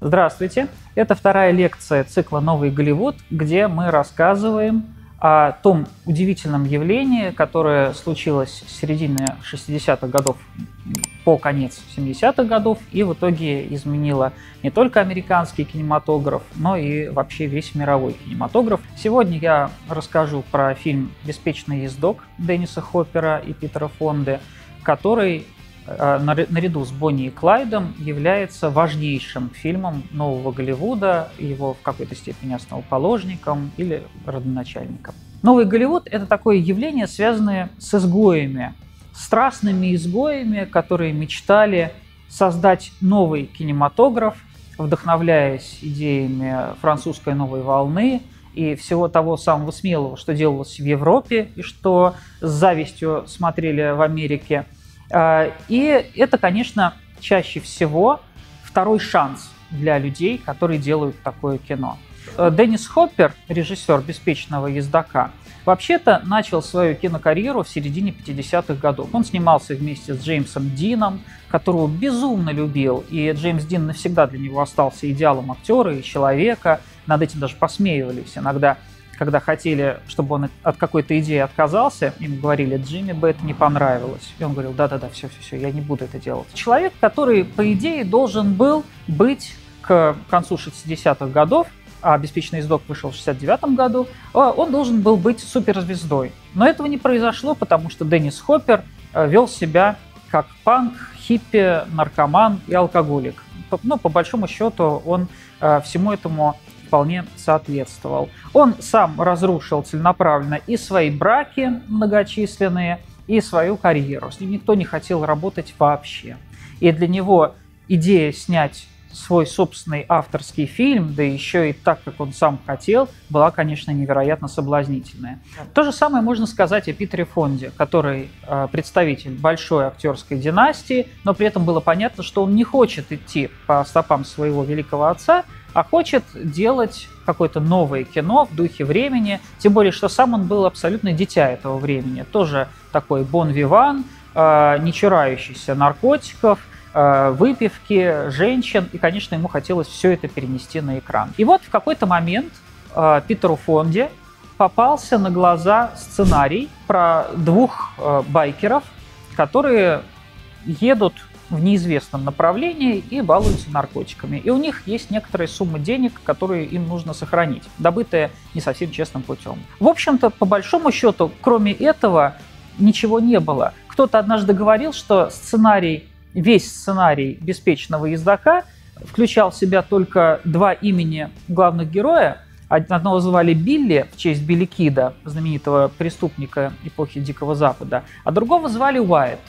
Здравствуйте! Это вторая лекция цикла «Новый Голливуд», где мы рассказываем о том удивительном явлении, которое случилось с середины 60-х годов по конец 70-х годов и в итоге изменило не только американский кинематограф, но и вообще весь мировой кинематограф. Сегодня я расскажу про фильм «Беспечный ездок» Денниса Хоппера и Питера Фонды, который наряду с Бонни и Клайдом является важнейшим фильмом нового Голливуда, его в какой-то степени основоположником или родоначальником. Новый Голливуд – это такое явление, связанное с изгоями, страстными изгоями, которые мечтали создать новый кинематограф, вдохновляясь идеями французской новой волны и всего того самого смелого, что делалось в Европе и что с завистью смотрели в Америке – и это, конечно, чаще всего второй шанс для людей, которые делают такое кино. Э, Деннис Хоппер, режиссер «Беспечного ездока», вообще-то начал свою кинокарьеру в середине 50-х годов. Он снимался вместе с Джеймсом Дином, которого безумно любил, и Джеймс Дин навсегда для него остался идеалом актера и человека. Над этим даже посмеивались иногда когда хотели, чтобы он от какой-то идеи отказался, им говорили, Джимми бы это не понравилось. И он говорил, да-да-да, все-все-все, я не буду это делать. Человек, который, по идее, должен был быть к концу 60-х годов, а «Беспечный издок» вышел в 69 году, а, он должен был быть суперзвездой. Но этого не произошло, потому что Деннис Хоппер а, вел себя как панк, хиппи, наркоман и алкоголик. Ну, по большому счету, он а, всему этому вполне соответствовал. Он сам разрушил целенаправленно и свои браки многочисленные, и свою карьеру. С ним никто не хотел работать вообще. И для него идея снять свой собственный авторский фильм, да еще и так, как он сам хотел, была, конечно, невероятно соблазнительная. То же самое можно сказать о Питере Фонде, который э, представитель большой актерской династии, но при этом было понятно, что он не хочет идти по стопам своего великого отца, а хочет делать какое-то новое кино в духе времени, тем более, что сам он был абсолютно дитя этого времени, тоже такой бон-виван, э, не чурающийся наркотиков, э, выпивки, женщин, и, конечно, ему хотелось все это перенести на экран. И вот в какой-то момент э, Питеру Фонде попался на глаза сценарий про двух байкеров, которые едут в неизвестном направлении и балуются наркотиками. И у них есть некоторая сумма денег, которые им нужно сохранить, добытая не совсем честным путем. В общем-то, по большому счету, кроме этого, ничего не было. Кто-то однажды говорил, что сценарий, весь сценарий «Беспечного ездока» включал в себя только два имени главных героя. Одного звали Билли в честь Билли Кида, знаменитого преступника эпохи Дикого Запада, а другого звали Уайт –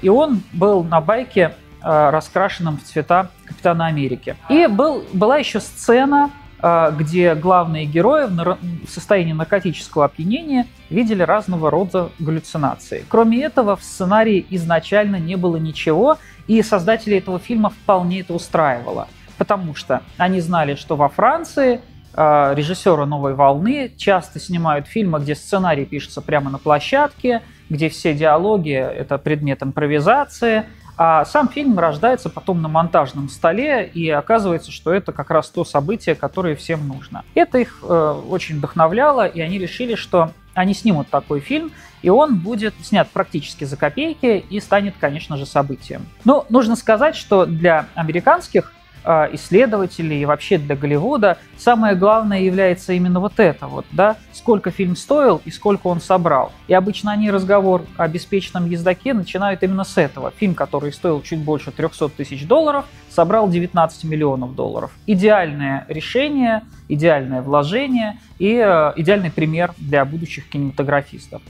и он был на байке, а, раскрашенном в цвета Капитана Америки. И был, была еще сцена, а, где главные герои в состоянии наркотического опьянения видели разного рода галлюцинации. Кроме этого, в сценарии изначально не было ничего, и создатели этого фильма вполне это устраивало. Потому что они знали, что во Франции режиссеры «Новой волны» часто снимают фильмы, где сценарий пишется прямо на площадке – где все диалоги – это предмет импровизации, а сам фильм рождается потом на монтажном столе, и оказывается, что это как раз то событие, которое всем нужно. Это их э, очень вдохновляло, и они решили, что они снимут такой фильм, и он будет снят практически за копейки и станет, конечно же, событием. Но нужно сказать, что для американских исследователей и вообще для Голливуда самое главное является именно вот это вот, да, сколько фильм стоил и сколько он собрал. И обычно они разговор о беспечном ездаке начинают именно с этого. Фильм, который стоил чуть больше 300 тысяч долларов, собрал 19 миллионов долларов. Идеальное решение, идеальное вложение и э, идеальный пример для будущих кинематографистов.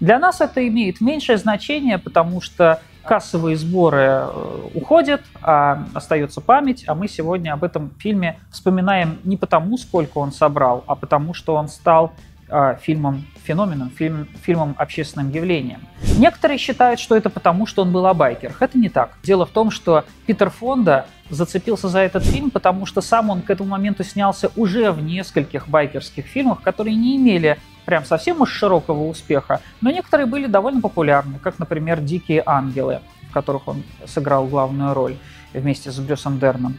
Для нас это имеет меньшее значение, потому что кассовые сборы э, уходят, а остается память, а мы сегодня об этом фильме вспоминаем не потому, сколько он собрал, а потому, что он стал э, фильмом феноменом, фильм, фильмом общественным явлением. Некоторые считают, что это потому, что он был о байкерах. Это не так. Дело в том, что Питер Фонда зацепился за этот фильм, потому что сам он к этому моменту снялся уже в нескольких байкерских фильмах, которые не имели прям совсем уж широкого успеха, но некоторые были довольно популярны, как, например, «Дикие ангелы», в которых он сыграл главную роль вместе с Брюсом Дерном.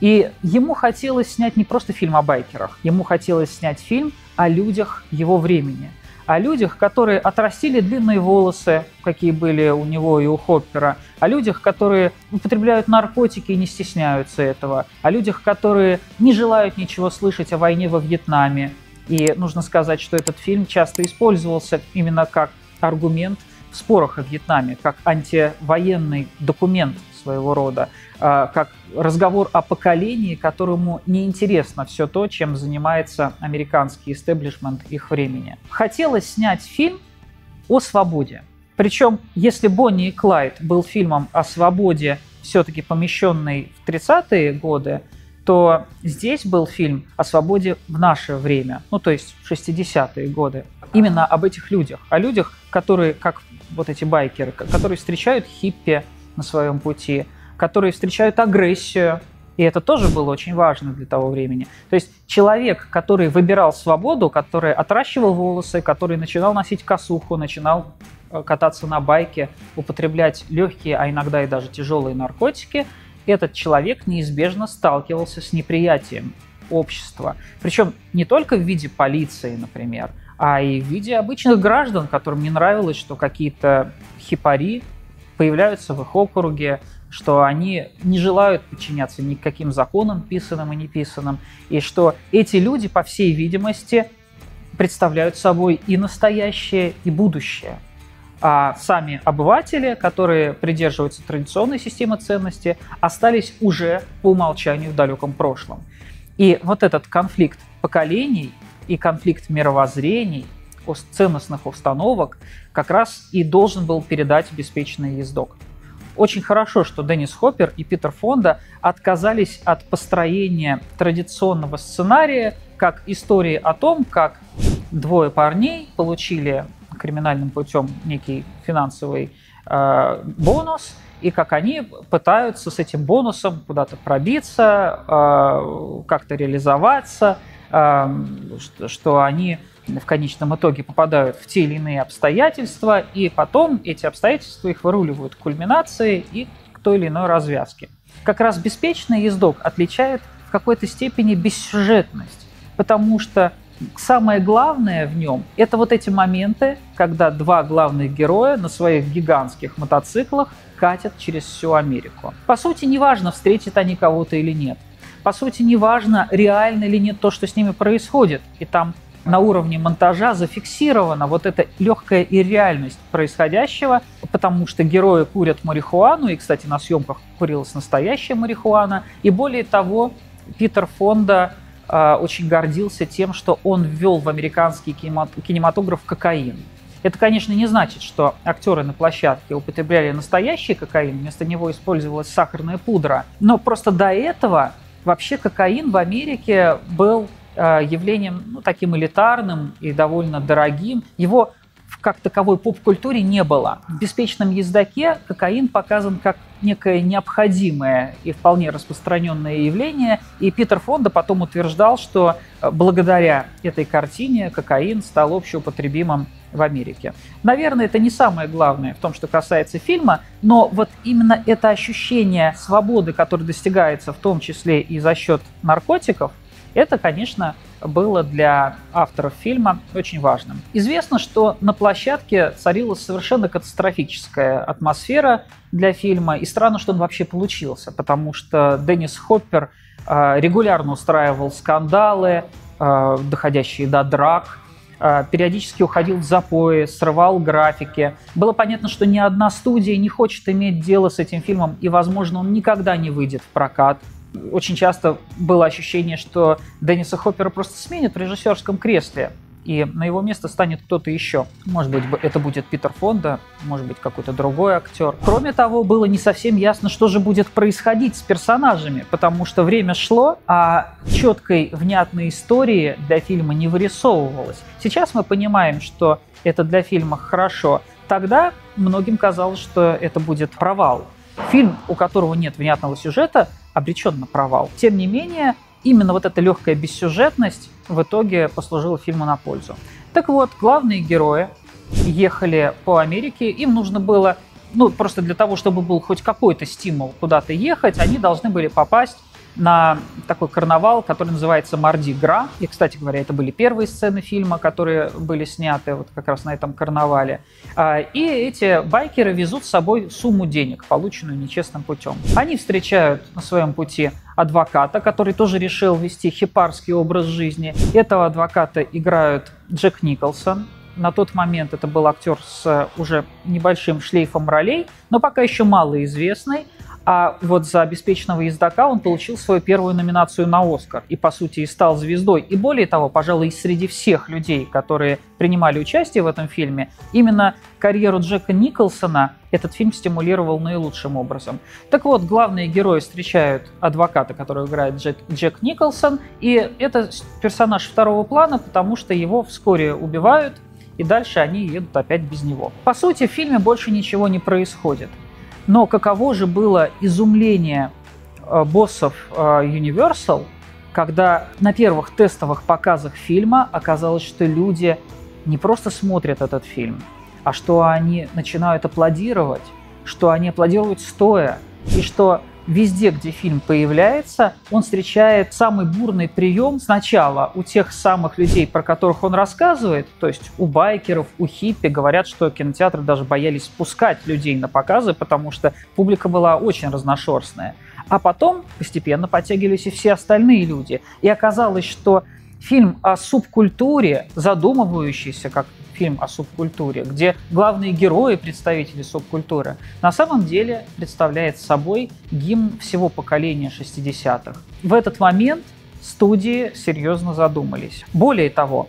И ему хотелось снять не просто фильм о байкерах, ему хотелось снять фильм о людях его времени – о людях, которые отрастили длинные волосы, какие были у него и у Хоппера, о людях, которые употребляют наркотики и не стесняются этого, о людях, которые не желают ничего слышать о войне во Вьетнаме. И нужно сказать, что этот фильм часто использовался именно как аргумент в спорах о Вьетнаме, как антивоенный документ своего рода, а, как разговор о поколении, которому неинтересно все то, чем занимается американский истеблишмент их времени. Хотелось снять фильм о свободе. Причем, если Бонни и Клайд был фильмом о свободе, все-таки помещенный в 30-е годы, то здесь был фильм о свободе в наше время, ну то есть 60-е годы. Именно об этих людях, о людях, которые, как вот эти байкеры, которые встречают хиппи, на своем пути, которые встречают агрессию, и это тоже было очень важно для того времени. То есть человек, который выбирал свободу, который отращивал волосы, который начинал носить косуху, начинал э, кататься на байке, употреблять легкие, а иногда и даже тяжелые наркотики, этот человек неизбежно сталкивался с неприятием общества. Причем не только в виде полиции, например, а и в виде обычных граждан, которым не нравилось, что какие-то хипари появляются в их округе, что они не желают подчиняться никаким законам, писанным и неписанным, и что эти люди, по всей видимости, представляют собой и настоящее, и будущее. А сами обыватели, которые придерживаются традиционной системы ценностей, остались уже по умолчанию в далеком прошлом. И вот этот конфликт поколений и конфликт мировоззрений – ценностных установок как раз и должен был передать беспечный ездок. Очень хорошо, что Деннис Хоппер и Питер Фонда отказались от построения традиционного сценария как истории о том, как двое парней получили криминальным путем некий финансовый э, бонус, и как они пытаются с этим бонусом куда-то пробиться, э, как-то реализоваться, э, что, что они в конечном итоге попадают в те или иные обстоятельства, и потом эти обстоятельства их выруливают к кульминации и к той или иной развязке. Как раз беспечный ездок отличает в какой-то степени бессюжетность, потому что самое главное в нем – это вот эти моменты, когда два главных героя на своих гигантских мотоциклах катят через всю Америку. По сути, неважно, встретят они кого-то или нет. По сути, неважно, реально или нет то, что с ними происходит. И там на уровне монтажа зафиксирована вот эта легкая и реальность происходящего, потому что герои курят марихуану, и, кстати, на съемках курилась настоящая марихуана, и более того, Питер Фонда очень гордился тем, что он ввел в американский кинематограф кокаин. Это, конечно, не значит, что актеры на площадке употребляли настоящий кокаин, вместо него использовалась сахарная пудра. Но просто до этого вообще кокаин в Америке был Э, явлением ну, таким элитарным и довольно дорогим. Его как таковой поп-культуре не было. В «Беспечном ездаке» кокаин показан как некое необходимое и вполне распространенное явление. И Питер Фонда потом утверждал, что э, благодаря этой картине кокаин стал общеупотребимым в Америке. Наверное, это не самое главное в том, что касается фильма, но вот именно это ощущение свободы, которое достигается в том числе и за счет наркотиков, это, конечно, было для авторов фильма очень важным. Известно, что на площадке царила совершенно катастрофическая атмосфера для фильма, и странно, что он вообще получился, потому что Деннис Хоппер э, регулярно устраивал скандалы, э, доходящие до драк, э, периодически уходил в запои, срывал графики. Было понятно, что ни одна студия не хочет иметь дело с этим фильмом, и, возможно, он никогда не выйдет в прокат очень часто было ощущение, что Денниса Хоппера просто сменят в режиссерском кресле, и на его место станет кто-то еще. Может быть, это будет Питер Фонда, может быть, какой-то другой актер. Кроме того, было не совсем ясно, что же будет происходить с персонажами, потому что время шло, а четкой, внятной истории для фильма не вырисовывалось. Сейчас мы понимаем, что это для фильма хорошо. Тогда многим казалось, что это будет провал. Фильм, у которого нет внятного сюжета, обречен на провал. Тем не менее, именно вот эта легкая бессюжетность в итоге послужила фильму на пользу. Так вот, главные герои ехали по Америке, им нужно было, ну, просто для того, чтобы был хоть какой-то стимул куда-то ехать, они должны были попасть на такой карнавал, который называется Марди Гра. И, кстати говоря, это были первые сцены фильма, которые были сняты вот как раз на этом карнавале. А, и эти байкеры везут с собой сумму денег, полученную нечестным путем. Они встречают на своем пути адвоката, который тоже решил вести хипарский образ жизни. Этого адвоката играют Джек Николсон, на тот момент это был актер с уже небольшим шлейфом ролей, но пока еще малоизвестный. А вот за обеспеченного ездока он получил свою первую номинацию на Оскар и, по сути, и стал звездой. И более того, пожалуй, среди всех людей, которые принимали участие в этом фильме, именно карьеру Джека Николсона этот фильм стимулировал наилучшим образом. Так вот, главные герои встречают адвоката, который играет Джек, Джек Николсон, и это персонаж второго плана, потому что его вскоре убивают, и дальше они едут опять без него. По сути, в фильме больше ничего не происходит. Но каково же было изумление э, боссов э, Universal, когда на первых тестовых показах фильма оказалось, что люди не просто смотрят этот фильм, а что они начинают аплодировать, что они аплодируют стоя, и что везде, где фильм появляется, он встречает самый бурный прием сначала у тех самых людей, про которых он рассказывает, то есть у байкеров, у хиппи, говорят, что кинотеатры даже боялись спускать людей на показы, потому что публика была очень разношерстная. А потом постепенно подтягивались и все остальные люди. И оказалось, что фильм о субкультуре, задумывающийся, как фильм о субкультуре, где главные герои, представители субкультуры, на самом деле представляет собой гимн всего поколения 60-х. В этот момент студии серьезно задумались. Более того,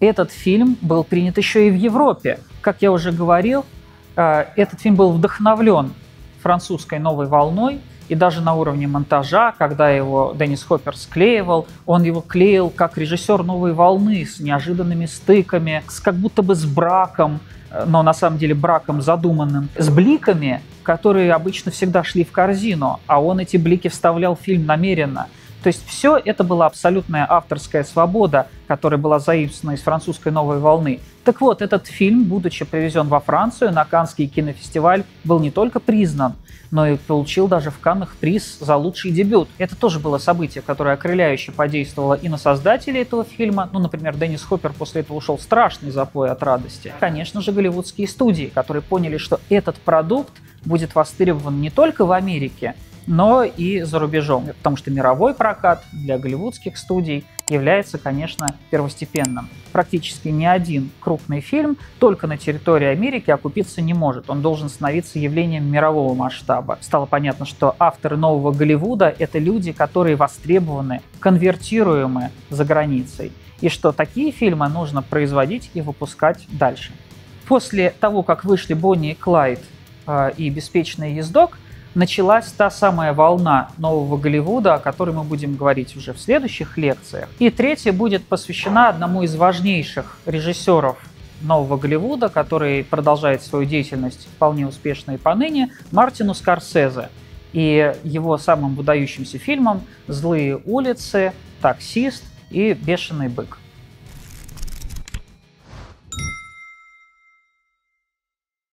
этот фильм был принят еще и в Европе. Как я уже говорил, э, этот фильм был вдохновлен французской новой волной, и даже на уровне монтажа, когда его Деннис Хоппер склеивал, он его клеил как режиссер новой волны с неожиданными стыками, с как будто бы с браком, э, но на самом деле браком задуманным, с бликами, которые обычно всегда шли в корзину, а он эти блики вставлял в фильм намеренно. То есть все это была абсолютная авторская свобода, которая была заимствована из французской новой волны. Так вот, этот фильм, будучи привезен во Францию на Каннский кинофестиваль, был не только признан, но и получил даже в Каннах приз за лучший дебют. Это тоже было событие, которое окрыляюще подействовало и на создателей этого фильма. Ну, например, Деннис Хоппер после этого ушел страшный запой от радости. Конечно же, голливудские студии, которые поняли, что этот продукт будет востребован не только в Америке, но и за рубежом, потому что мировой прокат для голливудских студий является, конечно, первостепенным. Практически ни один крупный фильм только на территории Америки окупиться не может. Он должен становиться явлением мирового масштаба. Стало понятно, что авторы нового Голливуда — это люди, которые востребованы, конвертируемы за границей. И что такие фильмы нужно производить и выпускать дальше. После того, как вышли Бонни и Клайд э, и «Беспечный ездок», началась та самая волна нового Голливуда, о которой мы будем говорить уже в следующих лекциях. И третья будет посвящена одному из важнейших режиссеров нового Голливуда, который продолжает свою деятельность вполне успешно и поныне, Мартину Скорсезе. И его самым выдающимся фильмом «Злые улицы», «Таксист» и «Бешеный бык».